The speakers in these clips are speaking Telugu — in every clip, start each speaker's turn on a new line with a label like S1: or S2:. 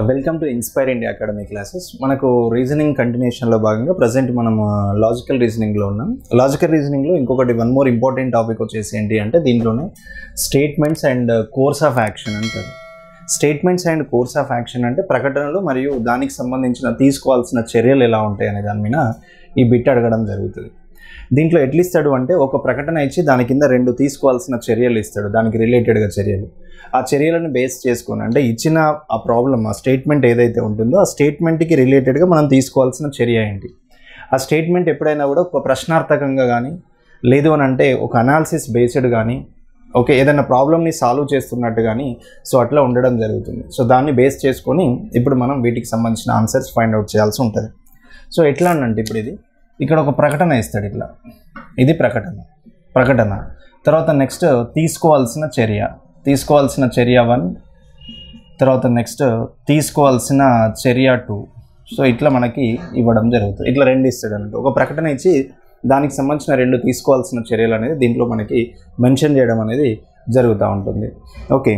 S1: Welcome to inspire India academy classes మనకు రీజనింగ్ కంటిన్యూషన్లో భాగంగా ప్రజెంట్ మనం uh, లాజికల్ రీజనింగ్లో ఉన్నాం. లాజికల్ రీజనింగ్లో ఇంకొకటి వన్ మోర్ ఇంపార్టెంట్ టాపిక్ వచ్చేసి ఏంటి అంటే దీంట్లోనే statements and course of action అంటారు. Statements and course of action అంటే ప్రకటనలు మరియు దానికి సంబంధించిన తీసుకోవాల్సిన చర్యలు ఎలా ఉంటాయి అనే దాని మీద ఈ బిట్ అడగడం జరుగుతుంది. దీంట్లో ఎట్లు ఇస్తాడు అంటే ఒక ప్రకటన ఇచ్చి దాని కింద రెండు తీసుకోవాల్సిన చర్యలు ఇస్తాడు. దానికి రిలేటెడ్గా చర్యలు. ఆ చర్యలను బేస్ చేసుకొని అంటే ఇచ్చిన ఆ ప్రాబ్లం ఆ స్టేట్మెంట్ ఏదైతే ఉంటుందో ఆ స్టేట్మెంట్కి రిలేటెడ్గా మనం తీసుకోవాల్సిన చర్య ఏంటి? ఆ స్టేట్మెంట్ ఎప్పుడైనా కూడా ఒక ప్రశ్నార్థకంగా కానీ లేదు అని అంటే ఒక అనాలిసిస్ బేస్డ్ కానీ ఓకే ఏదైనా ప్రాబ్లమ్ని సాల్వ్ చేస్తున్నట్టు కానీ సో అట్లా ఉండడం జరుగుతుంది. సో దాన్ని బేస్ చేసుకొని ఇప్పుడు మనం వీటికి సంబంధించిన ఆన్సర్స్ ఫైండ్ అవుట్ చేయాల్సి ఉంటుంది. సో ఎట్లా అంటే ఇప్పుడు ఇది ఇక్కడ ఒక ప్రకటన ఇస్తాడు ఇట్లా. ఇది ప్రకటన. ప్రకటన. తర్వాత నెక్స్ట్ తీసుకోవాల్సిన చర్య. తీసుకోవాల్సిన చర్య వన్ తర్వాత నెక్స్ట్ తీసుకోవాల్సిన చర్య టూ సో ఇట్లా మనకి ఇవ్వడం జరుగుతుంది. ఇట్లా రెండు ఇస్తాడు అన్నట్టు ఒక ప్రకటన ఇచ్చి దానికి సంబంధించిన రెండు తీసుకోవాల్సిన చర్యలు అనేది దీంట్లో మనకి మెన్షన్ చేయడం అనేది జరుగుతూ ఉంటుంది. ఓకే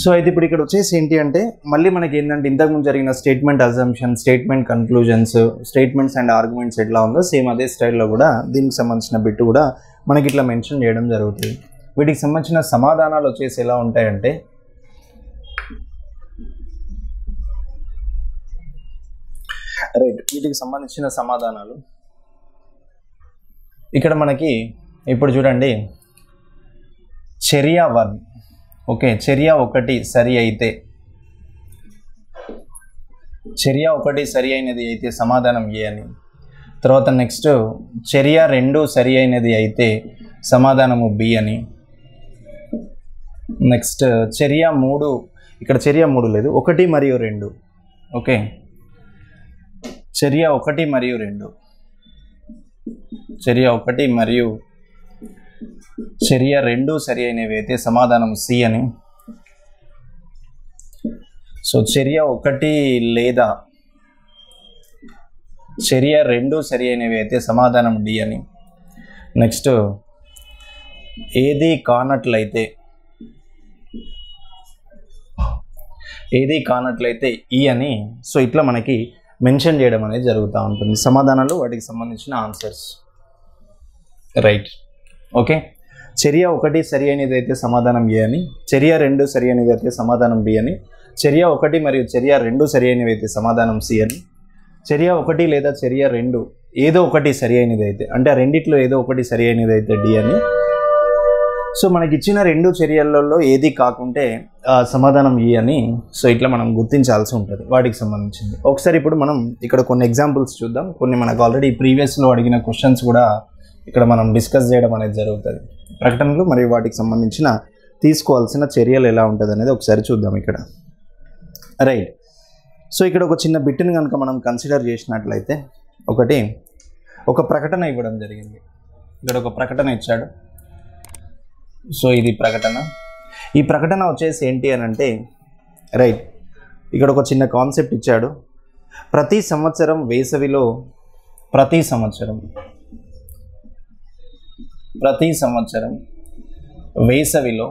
S1: సో అయితే ఇప్పుడు ఇక్కడ వచ్చేసి ఏంటి అంటే మళ్ళీ మనకి ఏంటంటే ఇంతకుముందు జరిగిన statement assumption statement conclusions statements and arguments ఎట్లా ఉందో సేమ్ అదే స్టైల్లో కూడా దీనికి సంబంధించిన బిట్ కూడా మనకి ఇట్లా మెన్షన్ చేయడం జరుగుతుంది. వీటికి సంబంధించిన సమాధానాలు వచ్చేసి ఎలా ఉంటాయంటే రైట్ వీటికి సంబంధించిన సమాధానాలు. ఇక్కడ మనకి ఇప్పుడు చూడండి. చర్య వన్. ఓకే చర్య ఒకటి సరి అయితే. చర్య ఒకటి సరి అయినది అయితే సమాధానం ఏ అని. తర్వాత నెక్స్ట్ చర్య రెండు సరి అయినది అయితే సమాధానము బి అని. నెక్స్ట్ చర్య మూడు. ఇక్కడ చర్య మూడు లేదు. ఒకటి మరియు రెండు. ఓకే? చర్య ఒకటి మరియు రెండు. చర్య ఒకటి మరియు చర్య రెండు సరి అయినవి అయితే సమాధానం సి అని. సో చర్య ఒకటి లేదా చర్య రెండు సరి అయినవి అయితే సమాధానం డి అని. నెక్స్ట్ ఏది కానట్లయితే ఏది కానట్లయితే ఈ అని. సో ఇట్లా మనకి మెన్షన్ చేయడం అనేది జరుగుతూ ఉంటుంది. సమాధానాలు వాటికి సంబంధించిన ఆన్సర్స్. రైట్. ఓకే. చర్య ఒకటి సరి అయినది అయితే సమాధానం ఏ అని. చర్య రెండు సరి అయినది అయితే సమాధానం బి అని. చర్య ఒకటి మరియు చర్య రెండు సరి అయినవి అయితే సమాధానం సి అని. చర్య ఒకటి లేదా చర్య రెండు ఏదో ఒకటి సరి అయినది అయితే అంటే రెండిట్లో ఏదో ఒకటి సరి అయినది అయితే డి అని. సో మనకి ఇచ్చిన రెండు చర్యలలో ఏది కాకుంటే సమాధానం ఇ అని సో ఇట్లా మనం గుర్తించాల్సి ఉంటుంది వాటికి సంబంధించింది. ఒకసారి ఇప్పుడు మనం ఇక్కడ కొన్ని ఎగ్జాంపుల్స్ చూద్దాం. కొన్ని మనకు ఆల్రెడీ ప్రీవియస్లో అడిగిన క్వశ్చన్స్ కూడా ఇక్కడ మనం డిస్కస్ చేయడం అనేది జరుగుతుంది. ప్రకటనలు మరియు వాటికి సంబంధించిన తీసుకోవాల్సిన చర్యలు ఎలా ఉంటుంది అనేది ఒకసారి చూద్దాం ఇక్కడ. రైట్ సో ఇక్కడ ఒక చిన్న బిట్ని కనుక మనం కన్సిడర్ చేసినట్లయితే ఒకటి ఒక ప్రకటన ఇవ్వడం జరిగింది. ఇక్కడ ఒక ప్రకటన ఇచ్చాడు. సో ఇది ప్రకటన. ఈ ప్రకటన వచ్చేసి ఏంటి అని అంటే రైట్ ఇక్కడ ఒక చిన్న కాన్సెప్ట్ ఇచ్చాడు. ప్రతి సంవత్సరం వేసవిలో ప్రతి సంవత్సరం ప్రతి సంవత్సరం వేసవిలో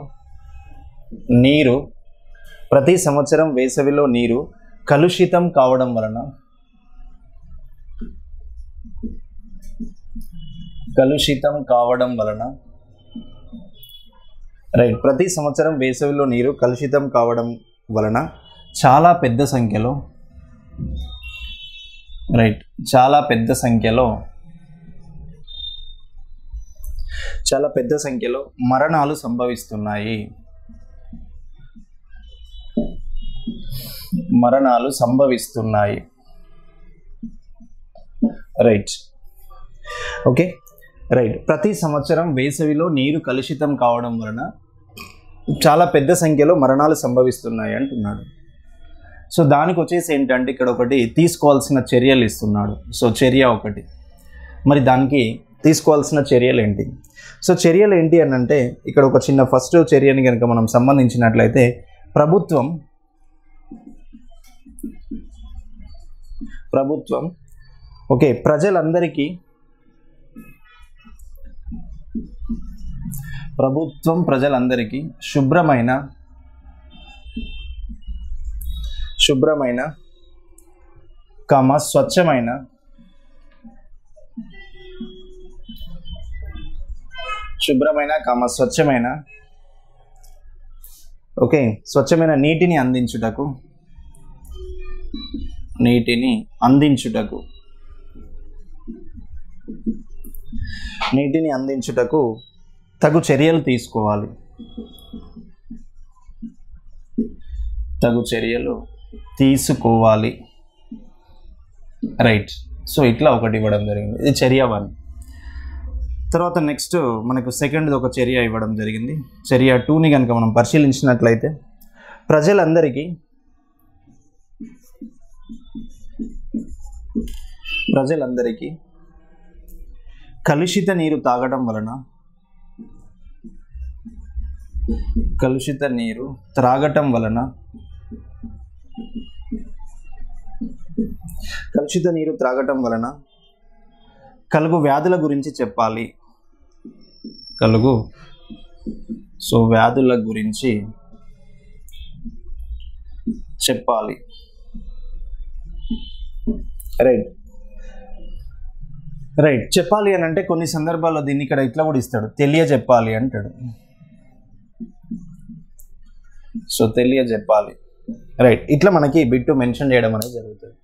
S1: నీరు ప్రతి సంవత్సరం వేసవిలో నీరు కలుషితం కావడం వలన కలుషితం కావడం వలన రైట్ ప్రతి సంవత్సరం వేసవిలో నీరు కలుషితం కావడం వలన చాలా పెద్ద సంఖ్యలో రైట్ చాలా పెద్ద సంఖ్యలో చాలా పెద్ద సంఖ్యలో మరణాలు సంభవిస్తున్నాయి. మరణాలు సంభవిస్తున్నాయి. రైట్ ఓకే రైట్ ప్రతి సంవత్సరం వేసవిలో నీరు కలుషితం కావడం వలన చాలా పెద్ద సంఖ్యలో మరణాలు సంభవిస్తున్నాయి అంటున్నాడు. సో దానికి వచ్చేసి ఏంటంటే ఇక్కడ ఒకటి తీసుకోవాల్సిన చర్యలు ఇస్తున్నాడు. సో చర్య ఒకటి. మరి దానికి తీసుకోవాల్సిన చర్యలు ఏంటి? సో చర్యలు ఏంటి అని అంటే ఇక్కడ ఒక చిన్న ఫస్ట్ చర్యని కనుక మనం సంబంధించినట్లయితే ప్రభుత్వం ప్రభుత్వం ఓకే ప్రజలందరికీ ప్రభుత్వం ప్రజలందరికీ శుభ్రమైన శుభ్రమైన కమ స్వచ్ఛమైన శుభ్రమైన కమ స్వచ్ఛమైన ఓకే స్వచ్ఛమైన నీటిని అందించుటకు నీటిని అందించుటకు నీటిని అందించుటకు తగు చర్యలు తీసుకోవాలి. తగు చర్యలు తీసుకోవాలి. రైట్. సో ఇట్లా ఒకటి ఇవ్వడం జరిగింది. ఇది చర్య వన్. తర్వాత నెక్స్ట్ మనకు సెకండ్ ఒక చర్య ఇవ్వడం జరిగింది. చర్య టూని కనుక మనం పరిశీలించినట్లయితే ప్రజలందరికీ ప్రజలందరికీ కలుషిత నీరు తాగడం వలన కలుషిత నీరు త్రాగటం వలన కలుషిత నీరు త్రాగటం వలన కలుగు వ్యాధుల గురించి చెప్పాలి. కలుగు. సో వ్యాధుల గురించి చెప్పాలి. రైట్. రైట్. చెప్పాలి అని అంటే కొన్ని సందర్భాల్లో దీన్ని ఇక్కడ ఇట్లా కూడా ఇస్తాడు. తెలియజెప్పాలి అంటాడు. సో తెలియజెప్పాలి రైట్. ఇట్లా మనకి బిట్టు మెన్షన్ చేయడం అనేది జరుగుతుంది.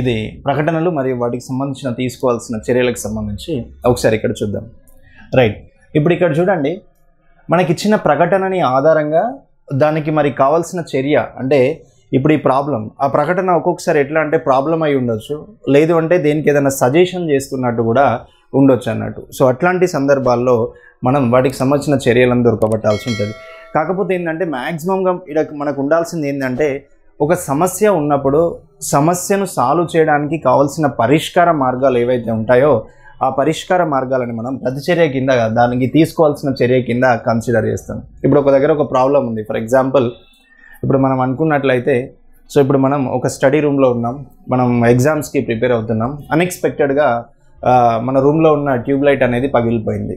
S1: ఇది ప్రకటనలు మరియు వాటికి సంబంధించిన తీసుకోవాల్సిన చర్యలకు సంబంధించి ఒకసారి ఇక్కడ చూద్దాం. రైట్. ఇప్పుడు ఇక్కడ చూడండి. మనకి ఇచ్చిన ప్రకటనని ఆధారంగా దానికి మరి కావాల్సిన చర్య అంటే ఇప్పుడు ఈ ప్రాబ్లం. ఆ ప్రకటన ఒక్కొక్కసారి ఎట్లా అంటే ప్రాబ్లం అయి ఉండొచ్చు. లేదు అంటే దేనికి ఏదైనా సజెషన్ చేస్తున్నట్టు కూడా ఉండొచ్చు అన్నట్టు. సో అట్లాంటి సందర్భాల్లో మనం వాటికి సంబంధించిన చర్యలను దొరకబట్టాల్సి ఉంటుంది. కాకపోతే ఏంటంటే మ్యాక్సిమంగా ఇక్కడ మనకు ఉండాల్సింది ఏంటంటే ఒక సమస్య ఉన్నప్పుడు సమస్యను సాల్వ్ చేయడానికి కావాల్సిన పరిష్కార మార్గాలు ఏవైతే ఉంటాయో ఆ పరిష్కార మార్గాలని మనం ప్రతిచర్య కింద దానికి తీసుకోవాల్సిన చర్య కింద కన్సిడర్ చేస్తాం. ఇప్పుడు ఒక దగ్గర ఒక ప్రాబ్లం ఉంది. ఫర్ ఎగ్జాంపుల్ ఇప్పుడు మనం అనుకున్నట్లయితే సో ఇప్పుడు మనం ఒక స్టడీ రూమ్లో ఉన్నాం. మనం ఎగ్జామ్స్కి ప్రిపేర్ అవుతున్నాం. అన్ఎక్స్పెక్టెడ్గా మన రూమ్లో ఉన్న ట్యూబ్ లైట్ అనేది పగిలిపోయింది.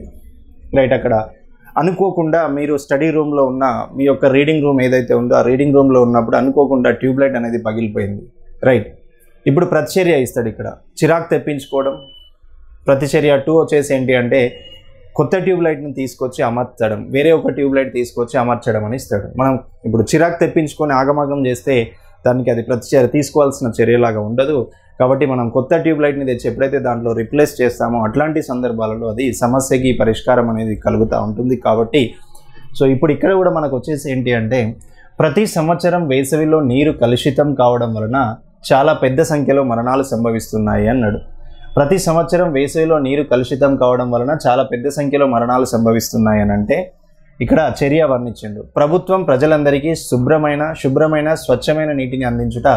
S1: రైట్ అక్కడ అనుకోకుండా మీరు స్టడీ రూమ్లో ఉన్న మీ యొక్క రీడింగ్ రూమ్ ఏదైతే ఉందో ఆ రీడింగ్ రూమ్లో ఉన్నప్పుడు అనుకోకుండా ట్యూబ్లైట్ అనేది పగిలిపోయింది. రైట్. ఇప్పుడు ప్రతిచర్య ఇస్తాడు ఇక్కడ. చిరాకు తెప్పించుకోవడం ప్రతిచర్య టూ వచ్చేసి ఏంటి అంటే కొత్త ట్యూబ్లైట్ని తీసుకొచ్చి అమర్చడం వేరే ఒక ట్యూబ్ లైట్ తీసుకొచ్చి అమర్చడం అని ఇస్తాడు. మనం ఇప్పుడు చిరాకు తెప్పించుకొని ఆగమాగం చేస్తే దానికి అది ప్రతిచర్య తీసుకోవాల్సిన చర్యలాగా ఉండదు. కాబట్టి మనం కొత్త ట్యూబ్ లైట్ని తెచ్చి ఎప్పుడైతే దాంట్లో రిప్లేస్ చేస్తామో అట్లాంటి సందర్భాలలో అది సమస్యకి పరిష్కారం అనేది కలుగుతూ ఉంటుంది కాబట్టి సో ఇప్పుడు ఇక్కడ కూడా మనకు వచ్చేసి ఏంటి అంటే ప్రతి సంవత్సరం వేసవిలో నీరు కలుషితం కావడం వలన చాలా పెద్ద సంఖ్యలో మరణాలు సంభవిస్తున్నాయి అన్నాడు. ప్రతి సంవత్సరం వేసవిలో నీరు కలుషితం కావడం వలన చాలా పెద్ద సంఖ్యలో మరణాలు సంభవిస్తున్నాయి అని అంటే ఇక్కడ చర్య వర్ణించిండు. ప్రభుత్వం ప్రజలందరికీ శుభ్రమైన శుభ్రమైన స్వచ్ఛమైన నీటిని అందించుట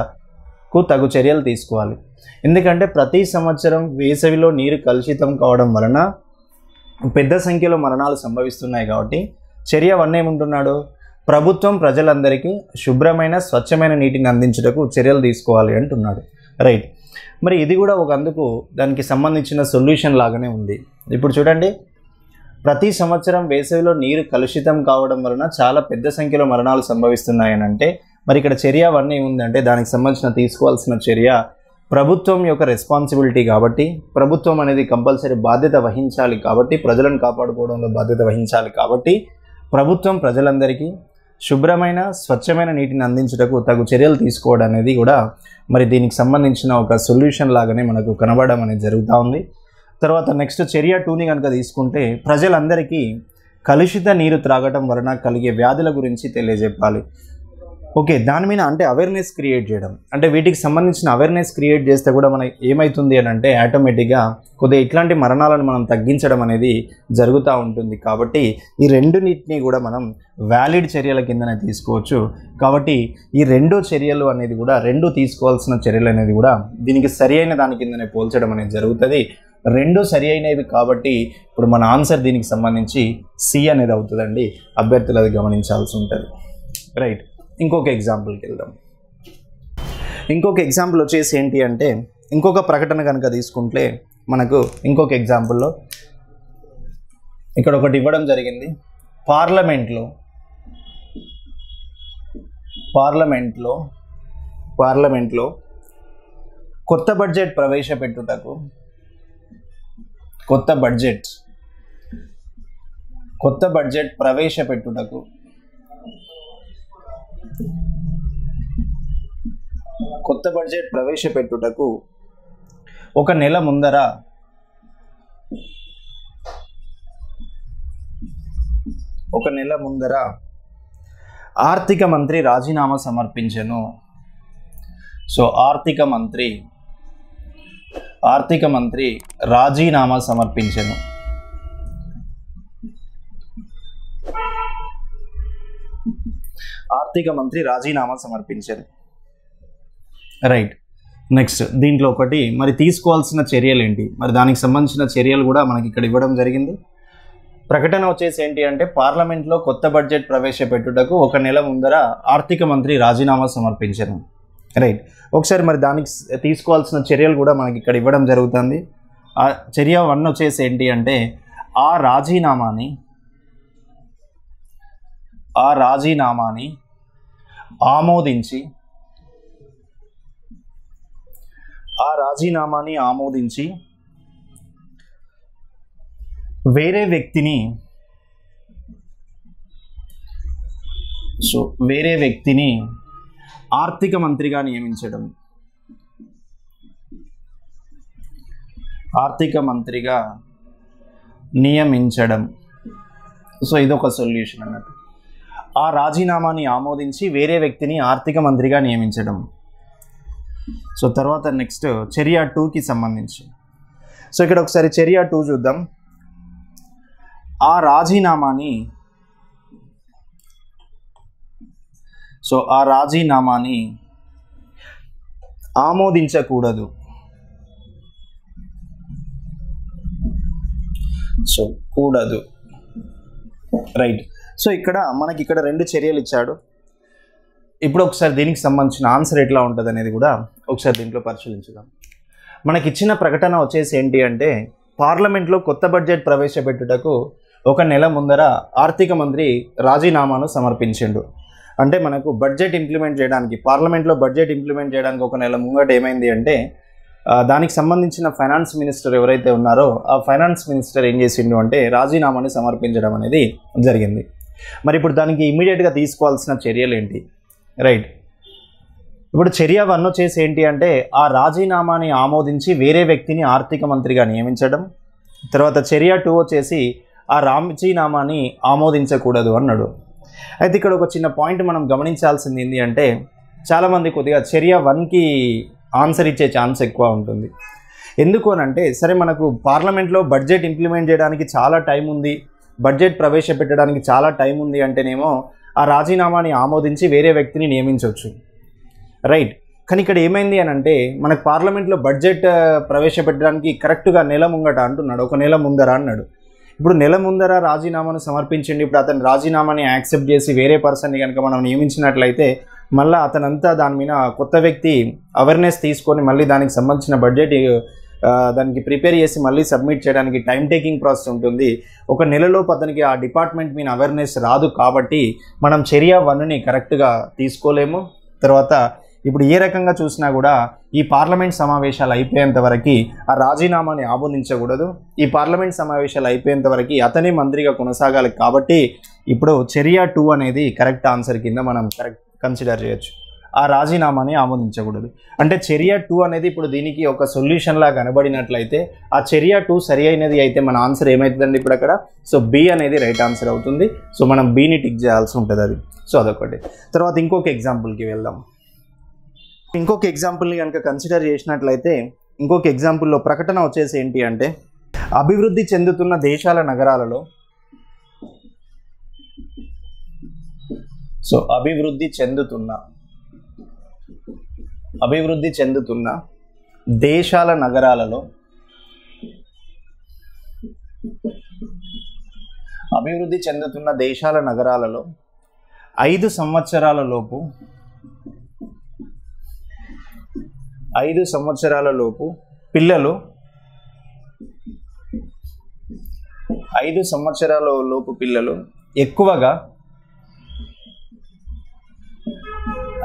S1: కు తగు చర్యలు తీసుకోవాలి. ఎందుకంటే ప్రతి సంవత్సరం వేసవిలో నీరు కలుషితం కావడం వలన పెద్ద సంఖ్యలో మరణాలు సంభవిస్తున్నాయి కాబట్టి చర్య వన్ ఏముంటున్నాడు? ప్రభుత్వం ప్రజలందరికీ శుభ్రమైన స్వచ్ఛమైన నీటిని అందించుటకు చర్యలు తీసుకోవాలి అంటున్నాడు. రైట్. మరి ఇది కూడా ఒక అందుకు దానికి సంబంధించిన సొల్యూషన్ లాగానే ఉంది. ఇప్పుడు చూడండి. ప్రతి సంవత్సరం వేసవిలో నీరు కలుషితం కావడం వలన చాలా పెద్ద సంఖ్యలో మరణాలు సంభవిస్తున్నాయని అంటే మరి ఇక్కడ చర్య వన్ ఏముందంటే దానికి సంబంధించిన తీసుకోవాల్సిన చర్య ప్రభుత్వం యొక్క రెస్పాన్సిబిలిటీ కాబట్టి ప్రభుత్వం అనేది కంపల్సరీ బాధ్యత వహించాలి కాబట్టి ప్రజలను కాపాడుకోవడంలో బాధ్యత వహించాలి కాబట్టి ప్రభుత్వం ప్రజలందరికీ శుభ్రమైన స్వచ్ఛమైన నీటిని అందించుటకు తగు చర్యలు తీసుకోవడం అనేది కూడా మరి దీనికి సంబంధించిన ఒక సొల్యూషన్ లాగానే మనకు కనబడడం అనేది జరుగుతూ ఉంది. తర్వాత నెక్స్ట్ చర్య టూని కనుక తీసుకుంటే ప్రజలందరికీ కలుషిత నీరు త్రాగటం వలన కలిగే వ్యాధుల గురించి తెలియజెప్పాలి. ఓకే దాని మీద అంటే అవేర్నెస్ క్రియేట్ చేయడం. అంటే వీటికి సంబంధించిన అవేర్నెస్ క్రియేట్ చేస్తే కూడా మనకి ఏమవుతుంది అని అంటే ఆటోమేటిక్గా కొద్దిగా ఇట్లాంటి మరణాలను మనం తగ్గించడం అనేది జరుగుతూ ఉంటుంది. కాబట్టి ఈ రెండునిటిని కూడా మనం వ్యాలిడ్ చర్యల కిందనే తీసుకోవచ్చు. కాబట్టి ఈ రెండు చర్యలు అనేది కూడా రెండు తీసుకోవాల్సిన చర్యలు అనేది కూడా దీనికి సరి అయిన దాని కిందనే పోల్చడం అనేది జరుగుతుంది. రెండు సరి అయినవి కాబట్టి ఇప్పుడు మన ఆన్సర్ దీనికి సంబంధించి సి అనేది అవుతుందండి. అభ్యర్థులు అది గమనించాల్సి ఉంటుంది. రైట్ ఇంకొక ఎగ్జాంపుల్కి వెళ్దాం. ఇంకొక ఎగ్జాంపుల్ వచ్చేసి ఏంటి అంటే ఇంకొక ప్రకటన కనుక తీసుకుంటే మనకు ఇంకొక ఎగ్జాంపుల్లో ఇక్కడ ఒకటి ఇవ్వడం జరిగింది. పార్లమెంట్లో పార్లమెంట్లో పార్లమెంట్లో కొత్త బడ్జెట్ ప్రవేశపెట్టుటకు కొత్త బడ్జెట్ కొత్త బడ్జెట్ ప్రవేశపెట్టుటకు కొత్త బడ్జెట్ ప్రవేశపెట్టుటకు ఒక నెల ముందర ఒక నెల ముందర ఆర్థిక మంత్రి రాజీనామా సమర్పించెను. సో ఆర్థిక మంత్రి ఆర్థిక మంత్రి రాజీనామా సమర్పించెను. ఆర్థిక మంత్రి రాజీనామా సమర్పించారు రైట్ నెక్స్ట్ దీంట్లో ఒకటి మరి తీసుకోవాల్సిన చర్యలు ఏంటి మరి దానికి సంబంధించిన చర్యలు కూడా మనకి ఇక్కడ ఇవ్వడం జరిగింది. ప్రకటన వచ్చేసి ఏంటి అంటే పార్లమెంట్లో కొత్త బడ్జెట్ ప్రవేశపెట్టుటకు ఒక నెల ముందర ఆర్థిక మంత్రి రాజీనామా సమర్పించారు. రైట్ ఒకసారి మరి దానికి తీసుకోవాల్సిన చర్యలు కూడా మనకి ఇక్కడ ఇవ్వడం జరుగుతుంది. ఆ చర్య వన్ వచ్చేసి ఏంటి అంటే ఆ రాజీనామాని ఆ రాజీనామాని ఆమోదించి ఆ రాజీనామాని ఆమోదించి వేరే వ్యక్తిని సో వేరే వ్యక్తిని ఆర్థిక మంత్రిగా నియమించడం ఆర్థిక మంత్రిగా నియమించడం. సో ఇదొక సొల్యూషన్ అన్నట్టు. ఆ రాజీనామాని ఆమోదించి వేరే వ్యక్తిని ఆర్థిక మంత్రిగా నియమించడం. సో తర్వాత నెక్స్ట్ చర్య టూకి సంబంధించి. సో ఇక్కడ ఒకసారి చర్య టూ చూద్దాం. ఆ రాజీనామాని సో ఆ రాజీనామాని ఆమోదించకూడదు. సో కూడదు. రైట్. సో ఇక్కడ మనకి ఇక్కడ రెండు చర్యలు ఇచ్చాడు. ఇప్పుడు ఒకసారి దీనికి సంబంధించిన ఆన్సర్ ఎట్లా ఉంటుంది అనేది కూడా ఒకసారి దీంట్లో పరిశీలించుదాం. మనకి ఇచ్చిన ప్రకటన వచ్చేసి ఏంటి అంటే పార్లమెంట్లో కొత్త బడ్జెట్ ప్రవేశపెట్టుటకు ఒక నెల ముందర ఆర్థిక మంత్రి రాజీనామాను సమర్పించిండు. అంటే మనకు బడ్జెట్ ఇంప్లిమెంట్ చేయడానికి పార్లమెంట్లో బడ్జెట్ ఇంప్లిమెంట్ చేయడానికి ఒక నెల ముంగట ఏమైంది అంటే దానికి సంబంధించిన ఫైనాన్స్ మినిస్టర్ ఎవరైతే ఉన్నారో ఆ ఫైనాన్స్ మినిస్టర్ ఏం చేసిండు అంటే రాజీనామాని సమర్పించడం అనేది జరిగింది. మరి ఇప్పుడు దానికి ఇమీడియట్గా తీసుకోవాల్సిన చర్యలు ఏంటి రైట్. ఇప్పుడు చర్య వన్ వచ్చేసి ఏంటి అంటే ఆ రాజీనామాని ఆమోదించి వేరే వ్యక్తిని ఆర్థిక మంత్రిగా నియమించడం. తర్వాత చర్య టూ వచ్చేసి ఆ రాజీనామాని ఆమోదించకూడదు అన్నాడు. అయితే ఇక్కడ ఒక చిన్న పాయింట్ మనం గమనించాల్సింది ఏంటి అంటే చాలామంది కొద్దిగా చర్య వన్కి ఆన్సర్ ఇచ్చే ఛాన్స్ ఎక్కువ ఉంటుంది. ఎందుకు అని అంటే సరే మనకు పార్లమెంట్లో బడ్జెట్ ఇంప్లిమెంట్ చేయడానికి చాలా టైం ఉంది బడ్జెట్ ప్రవేశపెట్టడానికి చాలా టైం ఉంది అంటేనేమో ఆ రాజీనామాని ఆమోదించి వేరే వ్యక్తిని నియమించవచ్చు. రైట్. కానీ ఇక్కడ ఏమైంది అని అంటే మనకు పార్లమెంట్లో బడ్జెట్ ప్రవేశపెట్టడానికి కరెక్ట్గా నెల ముంగట అంటున్నాడు. ఒక నెల ముందర అన్నాడు. ఇప్పుడు నెల ముందర రాజీనామాను సమర్పించండి ఇప్పుడు అతను రాజీనామాని యాక్సెప్ట్ చేసి వేరే పర్సన్ని కనుక మనం నియమించినట్లయితే మళ్ళీ అతనంతా దాని మీద కొత్త వ్యక్తి అవేర్నెస్ తీసుకొని మళ్ళీ దానికి సంబంధించిన బడ్జెట్ దానికి ప్రిపేర్ చేసి మళ్ళీ సబ్మిట్ చేయడానికి టైం టేకింగ్ ప్రాసెస్ ఉంటుంది. ఒక నెలలోపు అతనికి ఆ డిపార్ట్మెంట్ మీద అవేర్నెస్ రాదు కాబట్టి మనం చర్య వన్ని కరెక్ట్గా తీసుకోలేము. తర్వాత ఇప్పుడు ఏ రకంగా చూసినా కూడా ఈ పార్లమెంట్ సమావేశాలు అయిపోయేంత వరకు ఆ రాజీనామాని ఆమోదించకూడదు. ఈ పార్లమెంట్ సమావేశాలు అయిపోయేంత వరకు అతనే మంత్రిగా కొనసాగాలి కాబట్టి ఇప్పుడు చర్య టూ అనేది కరెక్ట్ ఆన్సర్ కింద మనం కరెక్ట్ కన్సిడర్ చేయొచ్చు. ఆ రాజీనామాని ఆమోదించకూడదు. అంటే చర్య టూ అనేది ఇప్పుడు దీనికి ఒక సొల్యూషన్లా కనబడినట్లయితే ఆ చర్య టూ సరి అయినది అయితే మన ఆన్సర్ ఏమవుతుందండి ఇప్పుడు అక్కడ? సో బి అనేది రైట్ ఆన్సర్ అవుతుంది. సో మనం బీని టిక్ చేయాల్సి ఉంటుంది అది. సో అదొకటి. తర్వాత ఇంకొక ఎగ్జాంపుల్కి వెళ్దాం. ఇంకొక ఎగ్జాంపుల్ని కనుక కన్సిడర్ చేసినట్లయితే ఇంకొక ఎగ్జాంపుల్లో ప్రకటన వచ్చేసి ఏంటి అంటే అభివృద్ధి చెందుతున్న దేశాల నగరాలలో సో అభివృద్ధి చెందుతున్న అభివృద్ధి చెందుతున్న దేశాల నగరాలలో అభివృద్ధి చెందుతున్న దేశాల నగరాలలో ఐదు సంవత్సరాల లోపు ఐదు సంవత్సరాల లోపు పిల్లలు ఐదు సంవత్సరాల లోపు పిల్లలు ఎక్కువగా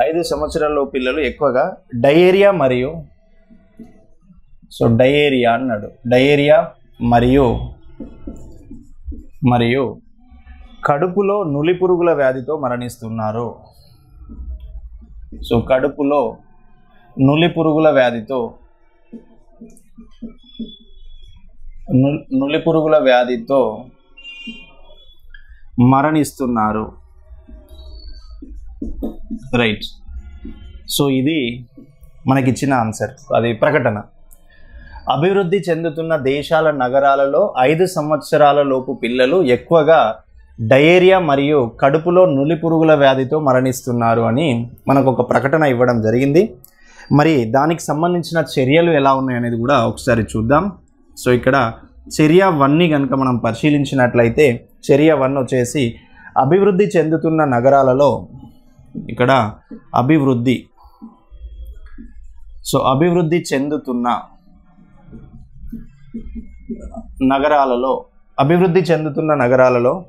S1: ఐదు సంవత్సరాల్లో పిల్లలు ఎక్కువగా డయేరియా మరియు సో డయేరియా అన్నాడు. డయేరియా మరియు మరియు కడుపులో నులి పురుగుల వ్యాధితో మరణిస్తున్నారు. సో కడుపులో నులి పురుగుల వ్యాధితో ను- నులి పురుగుల వ్యాధితో మరణిస్తున్నారు. రైట్ సో ఇది మనకిచ్చిన ఆన్సర్ అది ప్రకటన. అభివృద్ధి చెందుతున్న దేశాల నగరాలలో ఐదు సంవత్సరాల లోపు పిల్లలు ఎక్కువగా డయేరియా మరియు కడుపులో నులి పురుగుల వ్యాధితో మరణిస్తున్నారు అని మనకు ఒక ప్రకటన ఇవ్వడం జరిగింది. మరి దానికి సంబంధించిన చర్యలు ఎలా ఉన్నాయనేది కూడా ఒకసారి చూద్దాం. సో ఇక్కడ చర్య వన్ని కనుక మనం పరిశీలించినట్లయితే చర్య వన్ వచ్చేసి అభివృద్ధి చెందుతున్న నగరాలలో ఇక్కడ అభివృద్ధి. సో అభివృద్ధి చెందుతున్న నగరాలలో అభివృద్ధి చెందుతున్న నగరాలలో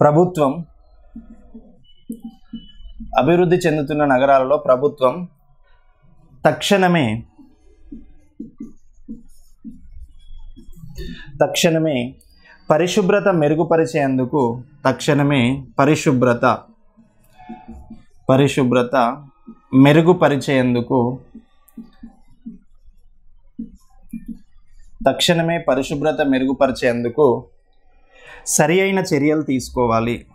S1: ప్రభుత్వం అభివృద్ధి చెందుతున్న నగరాలలో ప్రభుత్వం తక్షణమే తక్షణమే పరిశుభ్రత మెరుగుపరిచేందుకు తక్షణమే పరిశుభ్రత పరిశుభ్రత మెరుగుపరిచేందుకు తక్షణమే పరిశుభ్రత మెరుగుపరిచేందుకు సరి అయిన చర్యలు తీసుకోవాలి.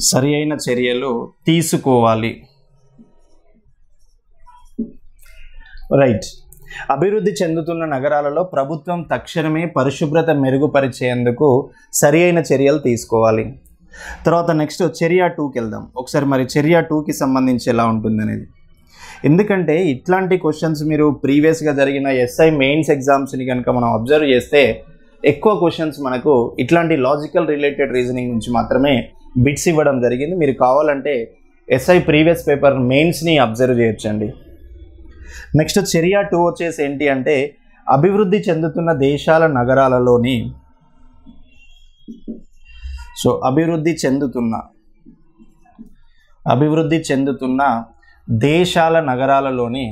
S1: సరి అయిన చర్యలు తీసుకోవాలి. రైట్. అభివృద్ధి చెందుతున్న నగరాలలో ప్రభుత్వం తక్షణమే పరిశుభ్రత మెరుగుపరిచేందుకు సరి అయిన చర్యలు తీసుకోవాలి. తర్వాత నెక్స్ట్ చర్య టూకి వెళ్దాం. ఒకసారి మరి చర్య టూకి సంబంధించి ఎలా ఉంటుంది అనేది ఎందుకంటే ఇట్లాంటి క్వశ్చన్స్ మీరు ప్రీవియస్గా జరిగిన ఎస్ఐ మెయిన్స్ ఎగ్జామ్స్ని కనుక మనం అబ్జర్వ్ చేస్తే ఎక్కువ క్వశ్చన్స్ మనకు ఇట్లాంటి లాజికల్ రిలేటెడ్ రీజనింగ్ నుంచి మాత్రమే బిట్స్ ఇవ్వడం జరిగింది. మీరు కావాలంటే ఎస్ఐ ప్రీవియస్ పేపర్ మెయిన్స్ని అబ్జర్వ్ చేయొచ్చండి. నెక్స్ట్ చర్య టూ వచ్చేసి ఏంటి అంటే అభివృద్ధి చెందుతున్న దేశాల నగరాలలోని సో అభివృద్ధి చెందుతున్న అభివృద్ధి చెందుతున్న దేశాల నగరాలలోని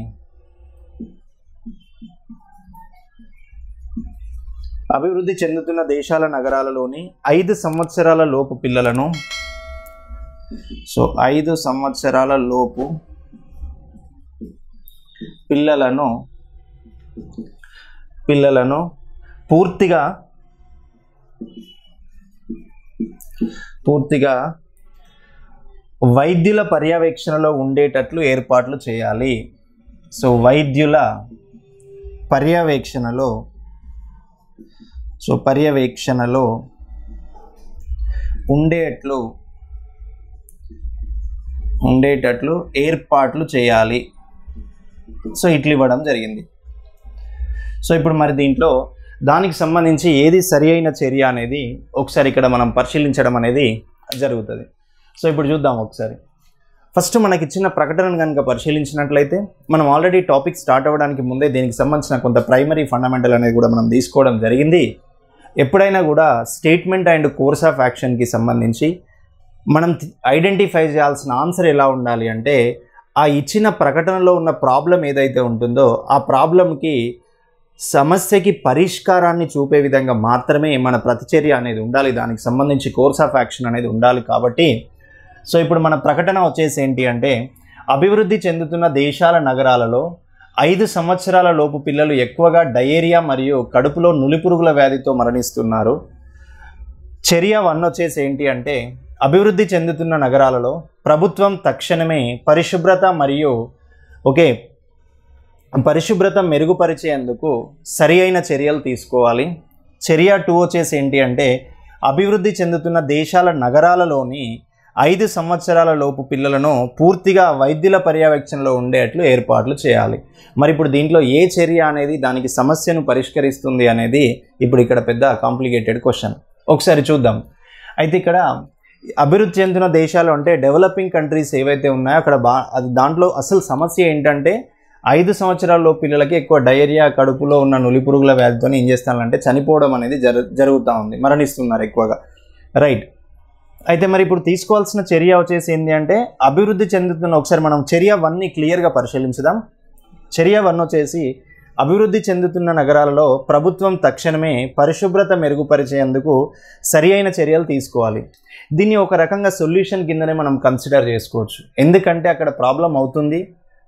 S1: అభివృద్ధి చెందుతున్న దేశాల నగరాలలోని ఐదు సంవత్సరాల లోపు పిల్లలను సో ఐదు సంవత్సరాల లోపు పిల్లలను పిల్లలను పూర్తిగా పూర్తిగా వైద్యుల పర్యవేక్షణలో ఉండేటట్లు ఏర్పాట్లు చేయాలి. సో వైద్యుల పర్యవేక్షణలో సో పర్యవేక్షణలో ఉండేట్లు ఉండేటట్లు ఏర్పాట్లు చేయాలి. సో ఇట్లు ఇవ్వడం జరిగింది. సో ఇప్పుడు మరి దీంట్లో దానికి సంబంధించి ఏది సరి అయిన చర్య అనేది ఒకసారి ఇక్కడ మనం పరిశీలించడం అనేది జరుగుతుంది. సో ఇప్పుడు చూద్దాం ఒకసారి. ఫస్ట్ మనకి ఇచ్చిన ప్రకటనను కనుక పరిశీలించినట్లయితే మనం ఆల్రెడీ టాపిక్ స్టార్ట్ అవ్వడానికి ముందే దీనికి సంబంధించిన కొంత ప్రైమరీ ఫండమెంటల్ అనేది కూడా మనం తీసుకోవడం జరిగింది. ఎప్పుడైనా కూడా స్టేట్మెంట్ అండ్ కోర్స్ ఆఫ్ యాక్షన్కి సంబంధించి మనం ఐడెంటిఫై చేయాల్సిన ఆన్సర్ ఎలా ఉండాలి అంటే ఆ ఇచ్చిన ప్రకటనలో ఉన్న ప్రాబ్లం ఏదైతే ఉంటుందో ఆ ప్రాబ్లంకి సమస్యకి పరిష్కారాన్ని చూపే విధంగా మాత్రమే మన ప్రతిచర్య అనేది ఉండాలి. దానికి సంబంధించి కోర్స్ ఆఫ్ యాక్షన్ అనేది ఉండాలి కాబట్టి. సో ఇప్పుడు మన ప్రకటన వచ్చేసి ఏంటి అంటే అభివృద్ధి చెందుతున్న దేశాల నగరాలలో ఐదు సంవత్సరాల లోపు పిల్లలు ఎక్కువగా డయేరియా మరియు కడుపులో నులిపురుగుల వ్యాధితో మరణిస్తున్నారు. చర్య వన్ వచ్చేసి ఏంటి అంటే అభివృద్ధి చెందుతున్న నగరాలలో ప్రభుత్వం తక్షణమే పరిశుభ్రత మరియు ఓకే పరిశుభ్రత మెరుగుపరిచేందుకు సరి అయిన చర్యలు తీసుకోవాలి. చర్య టూ వచ్చేసి ఏంటి అంటే అభివృద్ధి చెందుతున్న దేశాల నగరాలలోని ఐదు సంవత్సరాల లోపు పిల్లలను పూర్తిగా వైద్యుల పర్యవేక్షణలో ఉండేట్లు ఏర్పాట్లు చేయాలి. మరి ఇప్పుడు దీంట్లో ఏ చర్య అనేది దానికి సమస్యను పరిష్కరిస్తుంది అనేది ఇప్పుడు ఇక్కడ పెద్ద కాంప్లికేటెడ్ క్వశ్చన్ ఒకసారి చూద్దాం. అయితే ఇక్కడ అభివృద్ధి చెందిన దేశాలు అంటే డెవలపింగ్ కంట్రీస్ ఏవైతే ఉన్నాయో అక్కడ బా అది దాంట్లో అసలు సమస్య ఏంటంటే ఐదు సంవత్సరాల్లో పిల్లలకి ఎక్కువ డయేరియా కడుపులో ఉన్న నులి పురుగుల వ్యాధితో ఏం చేస్తానంటే చనిపోవడం అనేది జరు జరుగుతూ ఉంది మరణిస్తున్నారు ఎక్కువగా. రైట్. అయితే మరి ఇప్పుడు తీసుకోవాల్సిన చర్య వచ్చేసి ఏంటి అంటే అభివృద్ధి చెందుతున్న ఒకసారి మనం చర్య వన్ని క్లియర్గా పరిశీలించుదాం. చర్య వన్ వచ్చేసి అభివృద్ధి చెందుతున్న నగరాలలో ప్రభుత్వం తక్షణమే పరిశుభ్రత మెరుగుపరిచేందుకు సరి అయిన చర్యలు తీసుకోవాలి. దీన్ని ఒక రకంగా సొల్యూషన్ కిందనే మనం కన్సిడర్ చేసుకోవచ్చు. ఎందుకంటే అక్కడ ప్రాబ్లం అవుతుంది.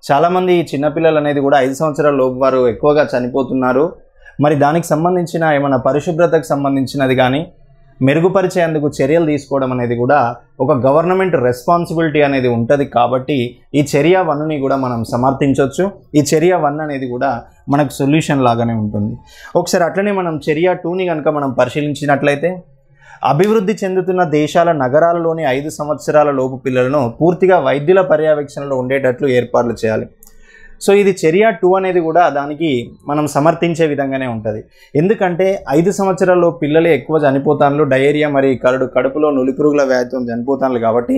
S1: చాలామంది చిన్నపిల్లలు అనేది కూడా ఐదు సంవత్సరాల లోపు వారు ఎక్కువగా చనిపోతున్నారు. మరి దానికి సంబంధించిన ఏమైనా పరిశుభ్రతకు సంబంధించినది కానీ మెరుగుపరిచేందుకు చర్యలు తీసుకోవడం అనేది కూడా ఒక గవర్నమెంట్ రెస్పాన్సిబిలిటీ అనేది ఉంటుంది కాబట్టి ఈ చర్య వన్నుని కూడా మనం సమర్థించవచ్చు ఈ చర్య వన్ అనేది కూడా మనకు సొల్యూషన్ లాగానే ఉంటుంది. ఒకసారి అట్లనే మనం చర్య టూని కనుక మనం పరిశీలించినట్లయితే అభివృద్ధి చెందుతున్న దేశాల నగరాలలోని ఐదు సంవత్సరాల లోపు పిల్లలను పూర్తిగా వైద్యుల పర్యవేక్షణలో ఉండేటట్లు ఏర్పాట్లు చేయాలి. సో ఇది చర్య టూ అనేది కూడా దానికి మనం సమర్థించే విధంగానే ఉంటుంది. ఎందుకంటే ఐదు సంవత్సరాల్లో పిల్లలు ఎక్కువ చనిపోతాను డయేరియా మరి కరడు కడుపులో నులిపురుగుల వ్యాధితో చనిపోతాను కాబట్టి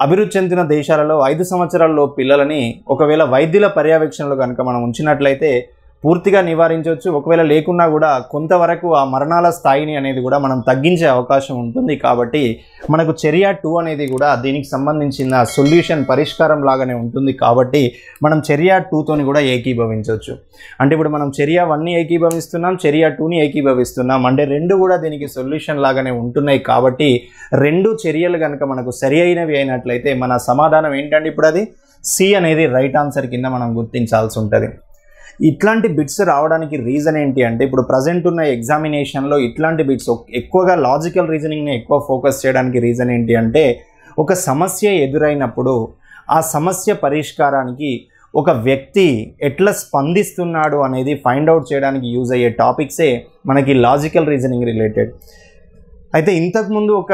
S1: అభివృద్ధి చెందిన దేశాలలో ఐదు సంవత్సరాల్లో పిల్లలని ఒకవేళ వైద్యుల పర్యవేక్షణలో కనుక మనం ఉంచినట్లయితే పూర్తిగా నివారించవచ్చు. ఒకవేళ లేకున్నా కూడా కొంతవరకు ఆ మరణాల స్థాయిని అనేది కూడా మనం తగ్గించే అవకాశం ఉంటుంది. కాబట్టి మనకు చర్య టూ అనేది కూడా దీనికి సంబంధించిన సొల్యూషన్ పరిష్కారం లాగానే ఉంటుంది. కాబట్టి మనం చర్య టూతోని కూడా ఏకీభవించవచ్చు. అంటే ఇప్పుడు మనం చర్య వన్ని ఏకీభవిస్తున్నాం చర్య టూని ఏకీభవిస్తున్నాం. అంటే రెండు కూడా దీనికి సొల్యూషన్ లాగానే ఉంటున్నాయి. కాబట్టి రెండు చర్యలు కనుక మనకు సరి అయినవి అయినట్లయితే మన సమాధానం ఏంటంటే ఇప్పుడు అది? సి అనేది రైట్ ఆన్సర్ కింద మనం గుర్తించాల్సి ఉంటుంది. ఇట్లాంటి బిట్స్ రావడానికి రీజన్ ఏంటి అంటే ఇప్పుడు ప్రజెంట్ ఉన్న ఎగ్జామినేషన్లో ఇట్లాంటి బిట్స్ ఎక్కువగా లాజికల్ రీజనింగ్ని ఎక్కువ ఫోకస్ చేయడానికి రీజన్ ఏంటి అంటే ఒక సమస్య ఎదురైనప్పుడు ఆ సమస్య పరిష్కారానికి ఒక వ్యక్తి ఎట్లా స్పందిస్తున్నాడు అనేది ఫైండ్ అవుట్ చేయడానికి యూజ్ అయ్యే టాపిక్సే మనకి లాజికల్ రీజనింగ్ రిలేటెడ్ అయితే ఇంతకుముందు ఒక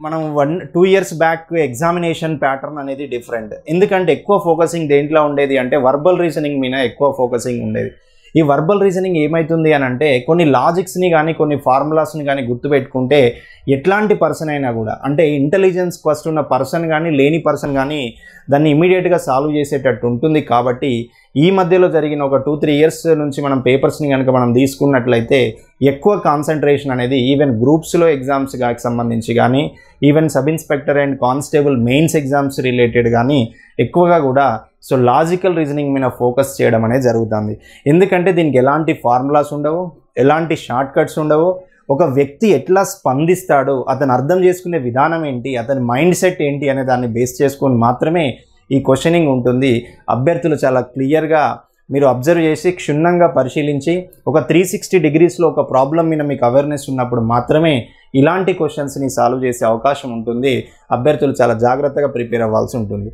S1: మనం one two years back examination pattern అనేది డిఫరెంట్ ఎందుకంటే ఎక్కువ ఫోకసింగ్ దేంట్లో ఉండేది అంటే వర్బల్ రీజనింగ్ మీద ఎక్కువ ఫోకసింగ్ ఉండేది. ఈ వర్బల్ రీజనింగ్ ఏమవుతుంది అని అంటే కొన్ని లాజిక్స్ని కానీ కొన్ని ఫార్ములాస్ని కానీ గుర్తుపెట్టుకుంటే ఎట్లాంటి పర్సన్ అయినా కూడా అంటే ఇంటెలిజెన్స్ ఫస్ట్ ఉన్న పర్సన్ కానీ లేని పర్సన్ కానీ దాన్ని ఇమీడియట్గా సాల్వ్ చేసేటట్టు ఉంటుంది కాబట్టి ఈ మధ్యలో జరిగిన ఒక టూ త్రీ ఇయర్స్ నుంచి మనం పేపర్స్ని కనుక మనం తీసుకున్నట్లయితే ఎక్కువ కాన్సన్ట్రేషన్ అనేది ఈవెన్ గ్రూప్స్లో ఎగ్జామ్స్ సంబంధించి కానీ even sub inspector and constable mains exams related కానీ ఎక్కువగా కూడా సో లాజికల్ రీజనింగ్ మీద ఫోకస్ చేయడం అనేది జరుగుతుంది. ఎందుకంటే దీనికి ఎలాంటి ఫార్ములాస్ ఉండవు ఎలాంటి షార్ట్ కట్స్ ఉండవు. ఒక వ్యక్తి ఎట్లా స్పందిస్తాడో అతను అర్థం చేసుకునే విధానం ఏంటి అతని మైండ్ సెట్ ఏంటి అనే దాన్ని బేస్ చేసుకొని మాత్రమే ఈ క్వశ్చనింగ్ ఉంటుంది. అభ్యర్థులు చాలా క్లియర్గా మీరు అబ్జర్వ్ చేసి క్షుణ్ణంగా పరిశీలించి ఒక త్రీ సిక్స్టీ డిగ్రీస్లో ఒక ప్రాబ్లం మీద మీకు అవేర్నెస్ ఉన్నప్పుడు మాత్రమే ఇలాంటి క్వశ్చన్స్ని సాల్వ్ చేసే అవకాశం ఉంటుంది. అభ్యర్థులు చాలా జాగ్రత్తగా ప్రిపేర్ అవ్వాల్సి ఉంటుంది.